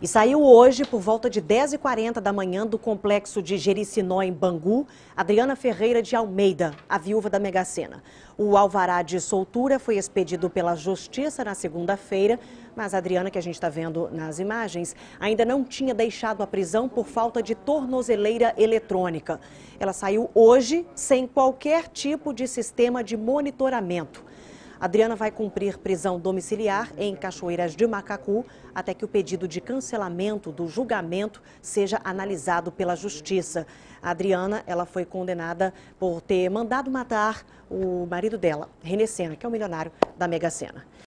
E saiu hoje, por volta de 10h40 da manhã, do complexo de Jericinó, em Bangu, Adriana Ferreira de Almeida, a viúva da Mega Sena. O alvará de soltura foi expedido pela Justiça na segunda-feira, mas a Adriana, que a gente está vendo nas imagens, ainda não tinha deixado a prisão por falta de tornozeleira eletrônica. Ela saiu hoje sem qualquer tipo de sistema de monitoramento. Adriana vai cumprir prisão domiciliar em Cachoeiras de Macacu até que o pedido de cancelamento do julgamento seja analisado pela Justiça. A Adriana, ela foi condenada por ter mandado matar o marido dela, René Sena, que é o milionário da Mega Sena.